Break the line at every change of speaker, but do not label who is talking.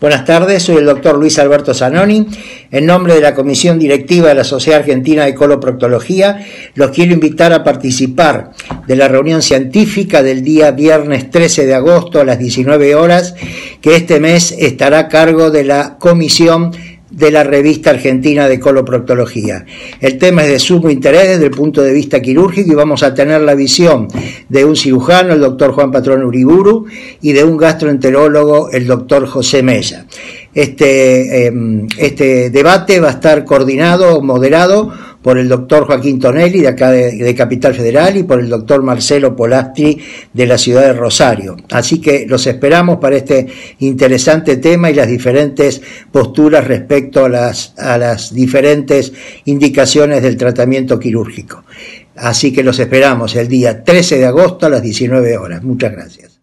Buenas tardes, soy el doctor Luis Alberto Zanoni. En nombre de la Comisión Directiva de la Sociedad Argentina de Coloproctología, los quiero invitar a participar de la reunión científica del día viernes 13 de agosto a las 19 horas, que este mes estará a cargo de la Comisión de la revista argentina de coloproctología. El tema es de sumo interés desde el punto de vista quirúrgico y vamos a tener la visión de un cirujano, el doctor Juan Patrón Uriburu, y de un gastroenterólogo, el doctor José Mella. Este, em, este debate va a estar coordinado, moderado por el doctor Joaquín Tonelli de acá de, Capital Federal y por el doctor Marcelo Polastri de la ciudad de Rosario. Así que los esperamos para este interesante tema y las diferentes posturas respecto a las, a las diferentes indicaciones del tratamiento quirúrgico. Así que los esperamos el día 13 de agosto a las 19 horas. Muchas gracias.